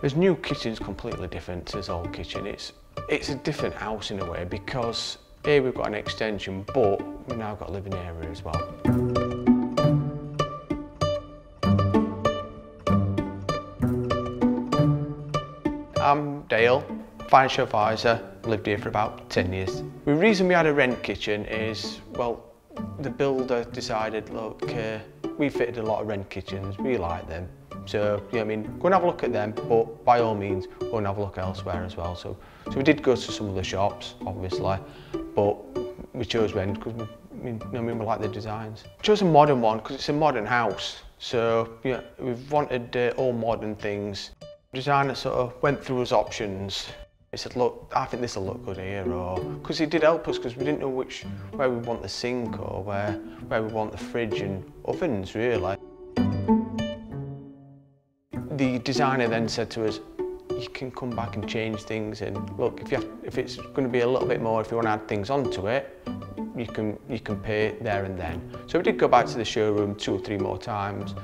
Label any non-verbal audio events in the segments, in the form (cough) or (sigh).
This new kitchen's completely different to this old kitchen. It's, it's a different house in a way because here we've got an extension, but we've now got a living area as well. I'm Dale, financial advisor, lived here for about 10 years. The reason we had a Wren kitchen is, well, the builder decided, look, uh, we fitted a lot of Wren kitchens, we like them. So, yeah, I mean, go and have a look at them, but by all means, go and have a look elsewhere as well. So, so we did go to some of the shops, obviously, but we chose Wren because we, I mean, I mean, we like the designs. Chose a modern one because it's a modern house. So, yeah, we've wanted uh, all modern things. Designer sort of went through his options. He said, look, I think this will look good here, or because he did help us because we didn't know which where we want the sink or where where we want the fridge and ovens really. The designer then said to us, you can come back and change things and look if you have, if it's going to be a little bit more if you want to add things onto it you can you can pay there and then so we did go back to the showroom two or three more times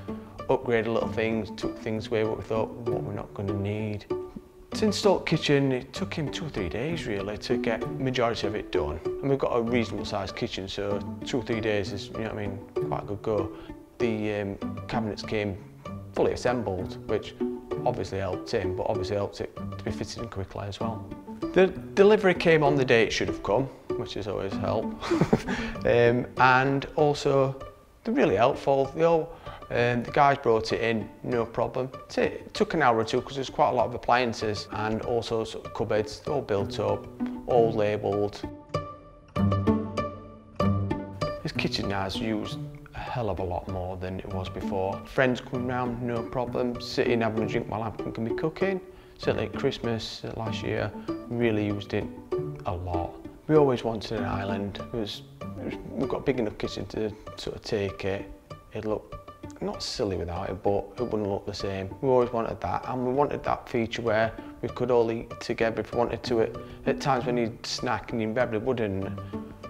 upgraded little things, took things away what we thought what we're not going to need. To install kitchen, it took him two or three days really to get majority of it done. And we've got a reasonable sized kitchen, so two or three days is, you know what I mean, quite a good go. The um, cabinets came fully assembled, which obviously helped him, but obviously helped it to be fitted in quickly as well. The delivery came on the day it should have come, which is always help. (laughs) um, and also, they're really helpful. They all, um, the guys brought it in, no problem. It took an hour or two because there's quite a lot of appliances and also sort of cupboards, all built up, all labelled. This kitchen now used hell of a lot more than it was before. Friends come round, no problem. Sitting having a drink while I can be cooking. Certainly at Christmas last year, really used it a lot. We always wanted an island. It was, it was, we've got a big enough kitchen to sort of take it. It looked not silly without it, but it wouldn't look the same. We always wanted that, and we wanted that feature where we could all eat together if we wanted to. At, at times when you'd snack and you'd wouldn't.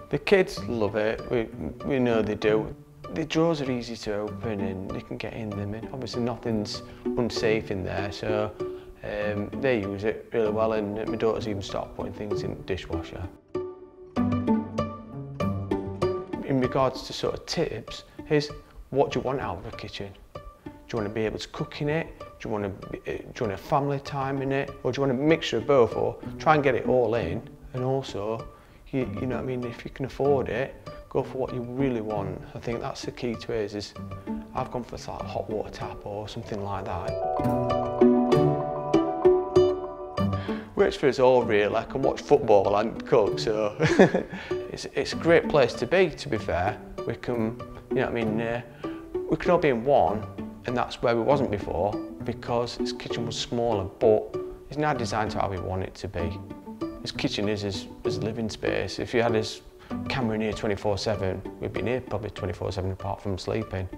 The kids love it, we, we know they do. The drawers are easy to open and they can get in them. And obviously nothing's unsafe in there, so um, they use it really well and my daughter's even stopped putting things in the dishwasher. In regards to sort of tips, here's what do you want out of a kitchen? Do you want to be able to cook in it? Do you want to be, uh, do you want a family time in it? Or do you want a mixture of both? Or try and get it all in? And also, you, you know what I mean, if you can afford it, go for what you really want. I think that's the key to it is, I've gone for like a hot water tap or something like that. Works for us all really, I can watch football and cook, so (laughs) it's, it's a great place to be, to be fair. We can, you know what I mean, uh, we can all be in one, and that's where we wasn't before, because this kitchen was smaller, but it's now designed to how we want it to be. This kitchen is as living space. If you had this camera here 24-7, we'd be here probably 24-7 apart from sleeping.